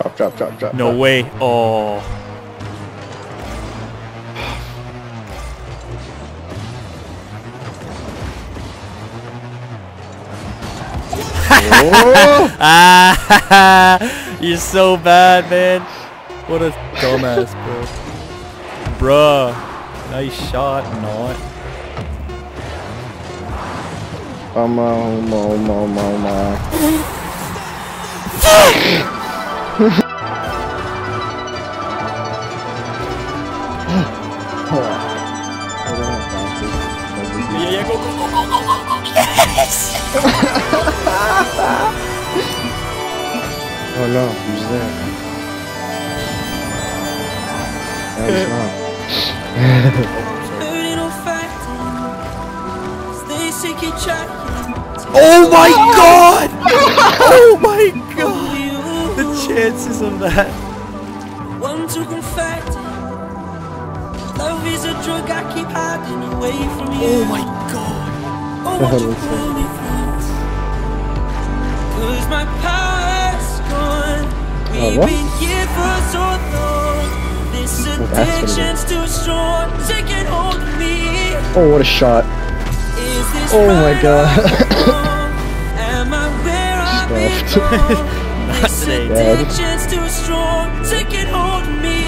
Drop, drop, drop, drop. No drop. way. Oh. Oh! Ah, you're so bad, man. What a dumbass, bro. Bruh. Nice shot, not. Um, um, um, um, um, uh. Yes! Oh no, who's there? No, he's not. Hurting or fighting. Stay sick, you trying. Oh my oh god! Oh my god! The chances of that. one to confide in. Love is a drug I keep hiding away from you. Oh my god. Oh, what you pull me through. Cause my power's gone. We've what? been here for so. This that's what it is. addiction's too strong. Taking hold of me. Oh, what a shot. Is this Oh my God. or wrong? Am I where I belong? This today. Dead. addiction's too strong. Taking hold of me.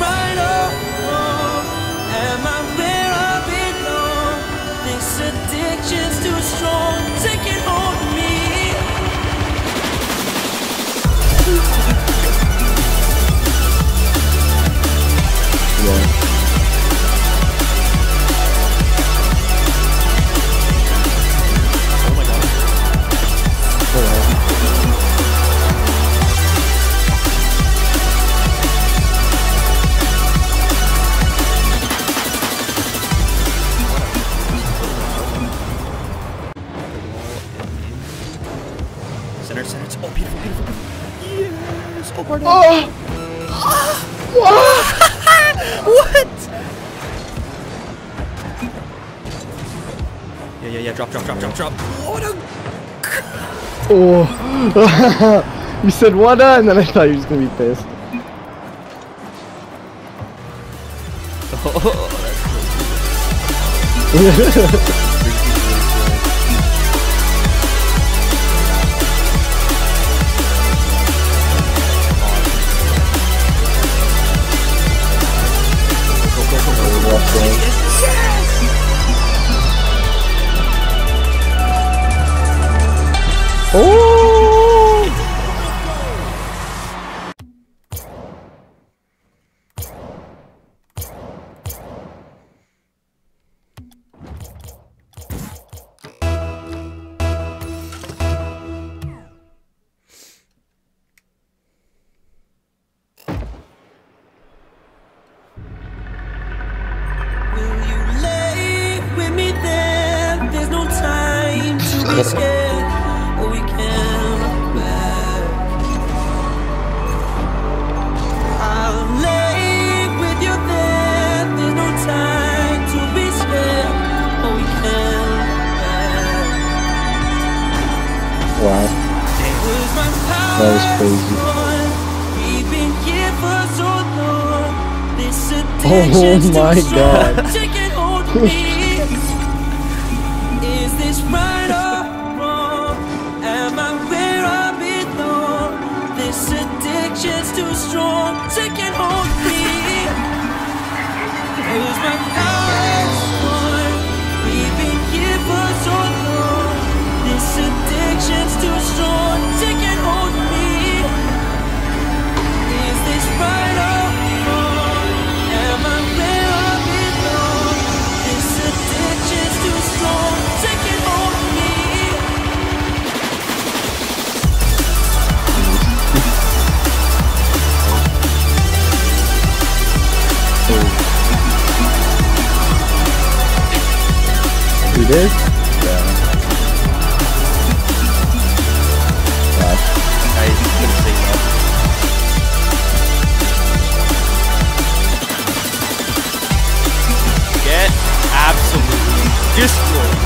Right or wrong? Am I Yes. Oh, pardon. Oh! What? Yeah, yeah, yeah. Drop, drop, drop, drop, drop. What a. Oh! you said what? uh, And then I thought you was gonna be pissed. Oh! Will you lay with me there? There's no time to be scared. That was crazy. gone? We've been here for so Oh my. God. it is. I couldn't say. Get absolutely destroyed.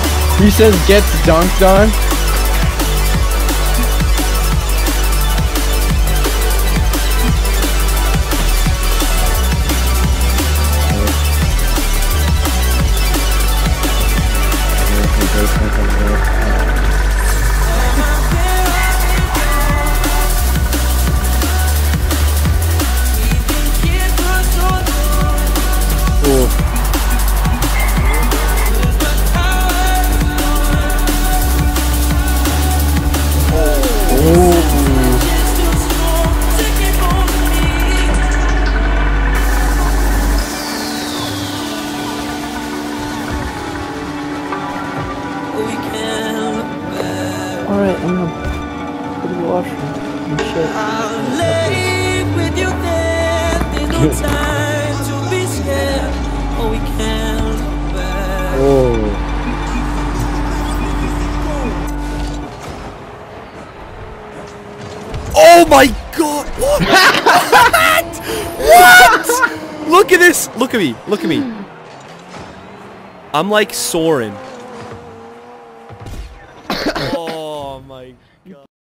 He says gets dunked on. Alright, I'm gonna go to the washroom and shit. I'll lay with you there. There's no time to be scared. Oh, we can look back. Oh. Oh my god! What? what? Look at this! Look at me! Look at me! I'm like soaring.